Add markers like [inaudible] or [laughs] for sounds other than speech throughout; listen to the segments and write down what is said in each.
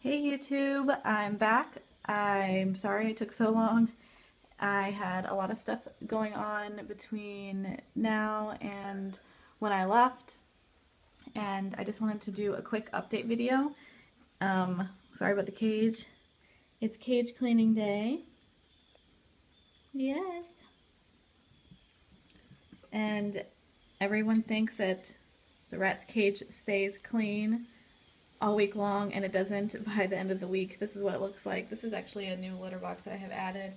Hey YouTube, I'm back. I'm sorry it took so long. I had a lot of stuff going on between now and when I left and I just wanted to do a quick update video. Um, sorry about the cage. It's cage cleaning day. Yes. And everyone thinks that the rat's cage stays clean all week long and it doesn't [laughs] by the end of the week. This is what it looks like. This is actually a new litter box that I have added.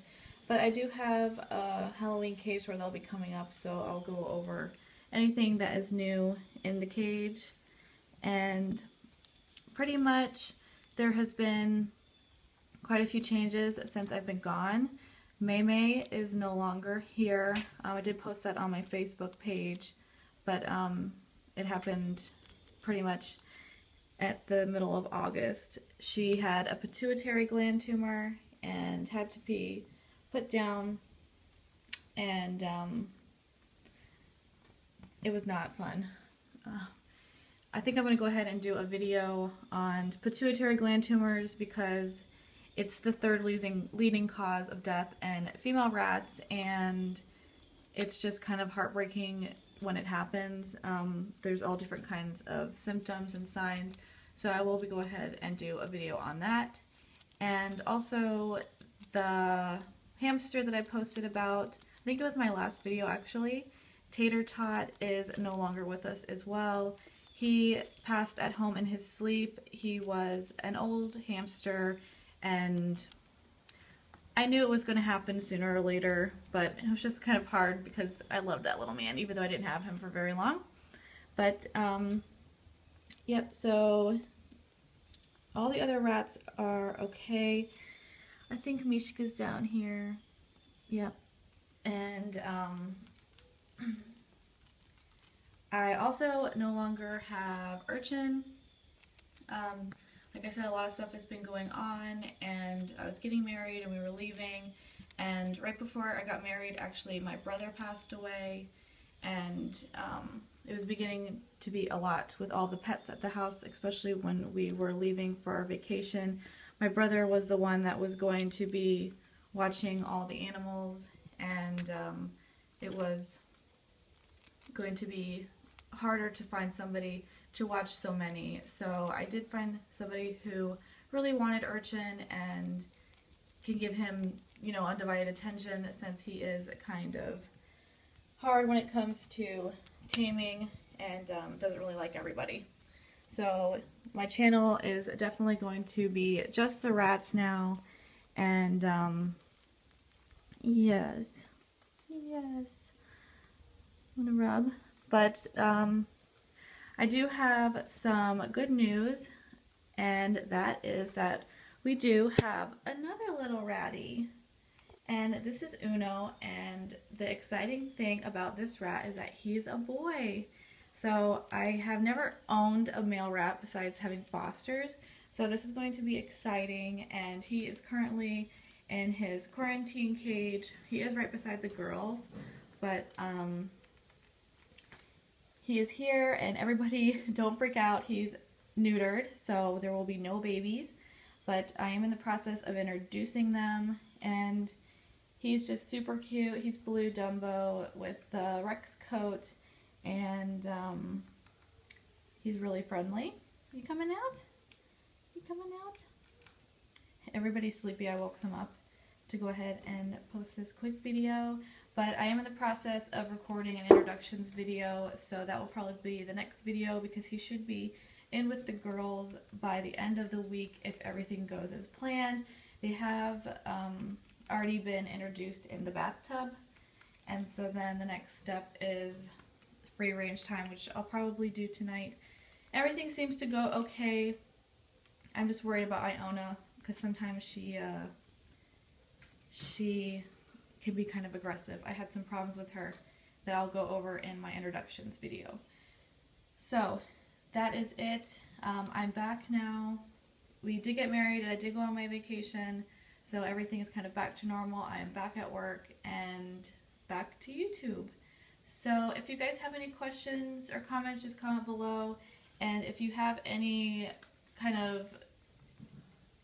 But I do have a Halloween cage where they'll be coming up so I'll go over anything that is new in the cage. And pretty much there has been quite a few changes since I've been gone. May May is no longer here. Um, I did post that on my Facebook page, but um, it happened pretty much at the middle of August. She had a pituitary gland tumor and had to be put down and um, it was not fun. Uh, I think I'm going to go ahead and do a video on pituitary gland tumors because it's the third leading, leading cause of death in female rats and it's just kind of heartbreaking when it happens. Um, there's all different kinds of symptoms and signs so I will be go ahead and do a video on that. And also the hamster that I posted about, I think it was my last video actually, Tater Tot is no longer with us as well. He passed at home in his sleep. He was an old hamster and I knew it was going to happen sooner or later, but it was just kind of hard because I loved that little man, even though I didn't have him for very long. But um, Yep, so all the other rats are okay. I think Mishka's down here. Yep. And um, [clears throat] I also no longer have Urchin. Um, like I said, a lot of stuff has been going on and I was getting married and we were leaving. And right before I got married, actually, my brother passed away. And um, it was beginning to be a lot with all the pets at the house, especially when we were leaving for our vacation. My brother was the one that was going to be watching all the animals, and um, it was going to be harder to find somebody to watch so many. So I did find somebody who really wanted Urchin and can give him, you know, undivided attention since he is kind of hard when it comes to taming and um, doesn't really like everybody. So my channel is definitely going to be just the rats now. And um, yes, yes, I'm gonna rub. But um, I do have some good news and that is that we do have another little ratty. And this is Uno, and the exciting thing about this rat is that he's a boy. So I have never owned a male rat besides having fosters, so this is going to be exciting, and he is currently in his quarantine cage. He is right beside the girls, but um, he is here, and everybody [laughs] don't freak out, he's neutered, so there will be no babies, but I am in the process of introducing them, and He's just super cute. He's blue Dumbo with the Rex coat and um, he's really friendly. You coming out? You coming out? Everybody's sleepy. I woke them up to go ahead and post this quick video. But I am in the process of recording an introductions video, so that will probably be the next video because he should be in with the girls by the end of the week if everything goes as planned. They have um, already been introduced in the bathtub. And so then the next step is free range time, which I'll probably do tonight. Everything seems to go okay. I'm just worried about Iona because sometimes she uh, she can be kind of aggressive. I had some problems with her that I'll go over in my introductions video. So that is it. Um, I'm back now. We did get married. I did go on my vacation. So everything is kind of back to normal. I am back at work and back to YouTube. So if you guys have any questions or comments, just comment below. And if you have any kind of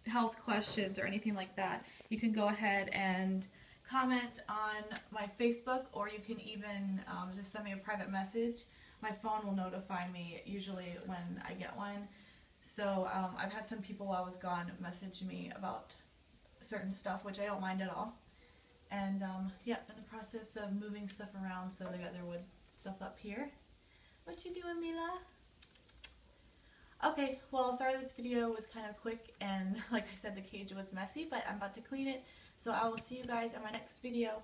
health questions or anything like that, you can go ahead and comment on my Facebook or you can even um, just send me a private message. My phone will notify me usually when I get one. So um, I've had some people while I was gone message me about certain stuff, which I don't mind at all. And um, yeah, in the process of moving stuff around, so they got their wood stuff up here. What you doing, Mila? Okay, well, sorry this video was kind of quick and [laughs] like I said, the cage was messy, but I'm about to clean it. So I will see you guys in my next video.